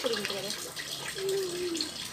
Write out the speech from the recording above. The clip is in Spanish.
súper interesante.